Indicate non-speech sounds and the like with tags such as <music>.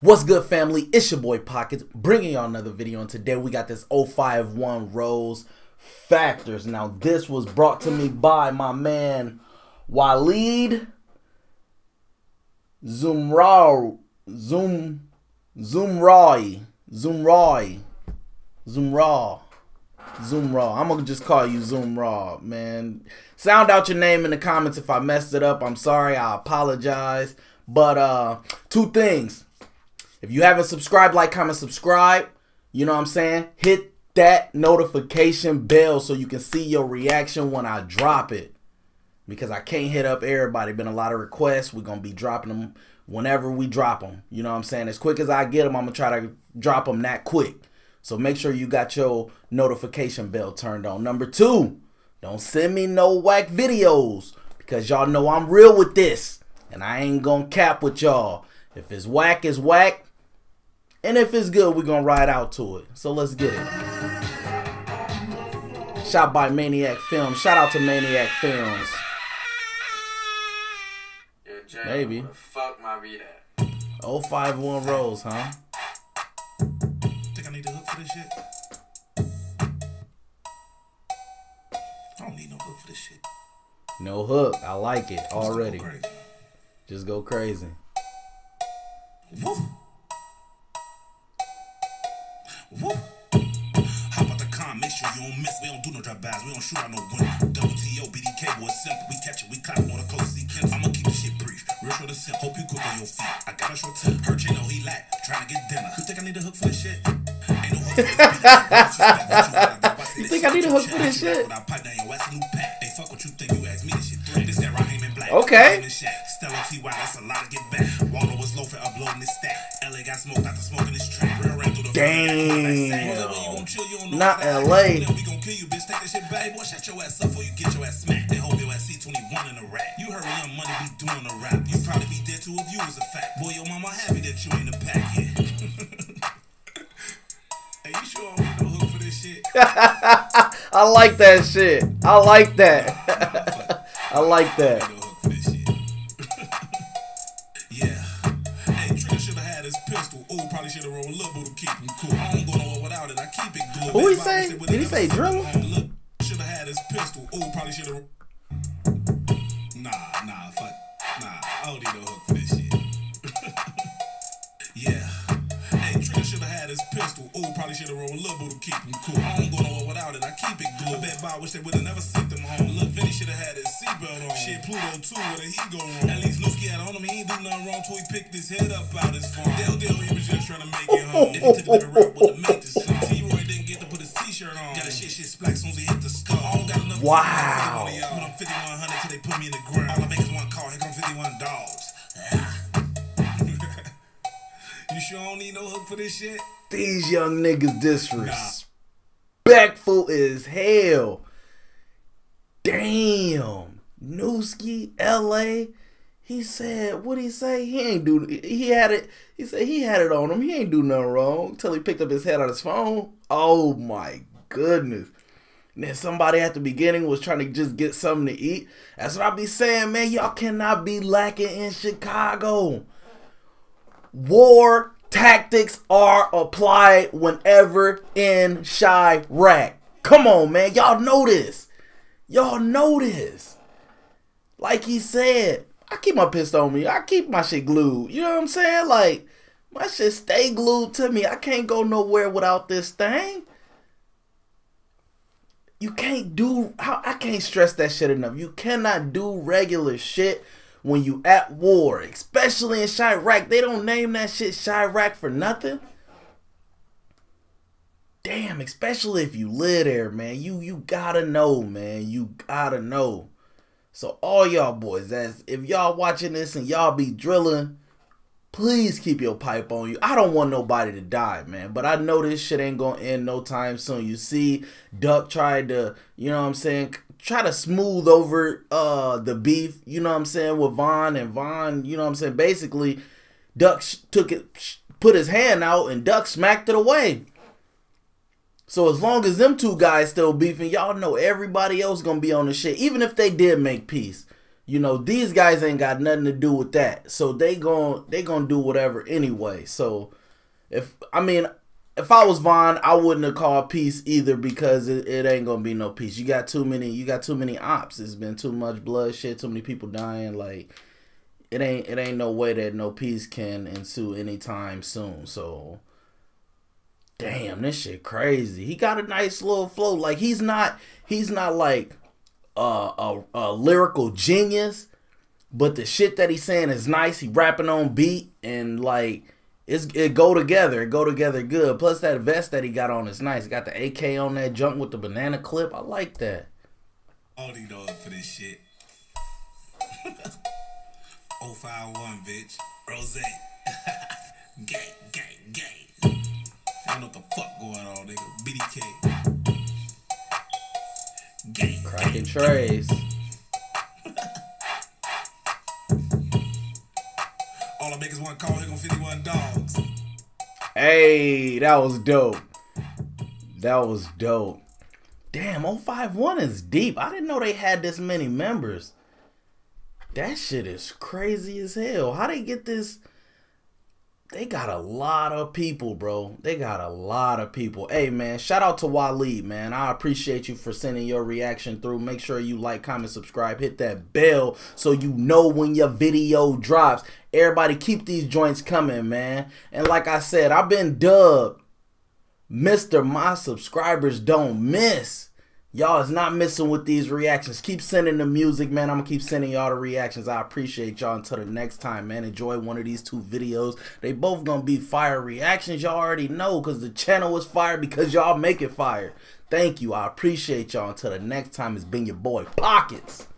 What's good family? It's your boy Pockets bringing y'all another video and today we got this 051 Rose Factors. Now this was brought to me by my man Waleed Zumraw Zoom Zoomroy Zoomroy Zoomraw Zoomraw. I'm gonna just call you Zoomraw, man. Sound out your name in the comments if I messed it up. I'm sorry, I apologize. But uh two things if you haven't subscribed, like, comment, subscribe. You know what I'm saying? Hit that notification bell so you can see your reaction when I drop it. Because I can't hit up everybody. Been a lot of requests. We're going to be dropping them whenever we drop them. You know what I'm saying? As quick as I get them, I'm going to try to drop them that quick. So make sure you got your notification bell turned on. Number two, don't send me no whack videos. Because y'all know I'm real with this. And I ain't going to cap with y'all. If it's whack, it's whack. And if it's good, we're going to ride out to it. So let's get it. Shot by Maniac Films. Shout out to Maniac Films. Yeah, Jay, Maybe. fuck my read at? 051 Rose, huh? Think I need a hook for this shit? I don't need no hook for this shit. No hook. I like it Just go already. crazy. Just go crazy. Woo. Hop out the con, make sure you don't miss. We don't do no drive-bys, we don't shoot out no gun. Double TO, BDK, boy, simple. We catch it, we clap it, more the closest he can. I'ma keep this shit brief. Real short and simple. Hope you quick on your feet. I got a short temp. Hurt you know he lack. Trying to get dinner. You think I need a hook for this shit? Ain't no hook You think I need a hook for this shit? When I pipe down your ass a new pack. Hey, fuck what you think. You ask me this shit threat. This that Raheem in black. Okay. Raheem in Shaq. Stella T.Y. That's a lot to get back. Waldo was low for uploading this stack. LA got smoked out the smoke in this track. Real ran through the Damn. Not LA. You, bitch. Take that shit back. Boy, shut your ass up before you get your ass smacked. They hope your ass C21 in the rack. You heard young money be doing the rap. You probably be dead to a view as a fact. Boy, your mama happy that you ain't a pack yet. <laughs> hey, you sure I don't need no hook for this shit? <laughs> I like that shit. I like that. <laughs> I like that. Who he say? Did he say driller? Should have had his pistol. Ooh, probably should have. Nah, nah, fuck. Nah, I don't need no hook for this shit. <laughs> yeah. Hey, Trigger should have had his pistol. Ooh, probably should have rolled a little bit to keep him cool. I don't go nowhere without it. I keep it glued. I bet Bob wish they would have never sent them home. Look, Vinny should have had his seatbelt on. Shit, Pluto too. Where did he go wrong? At least Lewski had on him. He ain't do nothing wrong till he picked his head up out his phone. Dale Dale, he was just trying to make it home. If he took the dogs. you sure I don't need no hook for this shit? These young niggas disrespectful as hell. Damn. Newski, LA. He said, what he say? He ain't do he had it. He said he had it on him. He ain't do nothing wrong Till he picked up his head on his phone. Oh my goodness. And then somebody at the beginning was trying to just get something to eat. That's what I be saying, man. Y'all cannot be lacking in Chicago war tactics are applied whenever in Chiraq. Come on, man. Y'all know this. Y'all know this. Like he said, I keep my pistol on me. I keep my shit glued. You know what I'm saying? Like, my shit stay glued to me. I can't go nowhere without this thing. You can't do how I can't stress that shit enough. You cannot do regular shit when you at war, especially in Chiraq. They don't name that shit Chiraq for nothing. Damn, especially if you live there, man. You you gotta know, man. You gotta know. So all y'all boys, as if y'all watching this and y'all be drilling, please keep your pipe on you. I don't want nobody to die, man. But I know this shit ain't gonna end no time soon. You see, Duck tried to, you know what I'm saying, try to smooth over uh the beef, you know what I'm saying, with Von and Von, you know what I'm saying. Basically, Duck took it, put his hand out, and Duck smacked it away. So as long as them two guys still beefing, y'all know everybody else gonna be on the shit. Even if they did make peace, You know, these guys ain't got nothing to do with that. So they gon' they gonna do whatever anyway. So if I mean if I was Von, I wouldn't have called peace either because it, it ain't gonna be no peace. You got too many you got too many ops. It's been too much bloodshed, too many people dying, like it ain't it ain't no way that no peace can ensue anytime soon. So damn, this shit crazy. He got a nice little flow. Like he's not he's not like a, a, lyrical genius, but the shit that he's saying is nice. He rapping on beat and like it's it go together. It go together good. Plus that vest that he got on is nice. Got the AK on that junk with the banana clip. I like that. All these dogs for this shit. <laughs> 051, bitch. Rose. <laughs> gang, gang, gang. I don't know what the fuck going on, nigga. BDK. Cracking trays. All I make is one call, here gon' 51 dogs. Hey, that was dope. That was dope. Damn, 051 is deep. I didn't know they had this many members. That shit is crazy as hell. How they get this? They got a lot of people, bro. They got a lot of people. Hey, man, shout out to Waleed, man. I appreciate you for sending your reaction through. Make sure you like, comment, subscribe, hit that bell so you know when your video drops. Everybody keep these joints coming, man. And like I said, I've been dubbed Mr. My Subscribers Don't Miss. Y'all is not missing with these reactions. Keep sending the music, man. I'm going to keep sending y'all the reactions. I appreciate y'all until the next time, man. Enjoy one of these two videos. They both going to be fire reactions. Y'all already know because the channel is fire because y'all make it fire. Thank you. I appreciate y'all. Until the next time, it's been your boy, Pockets.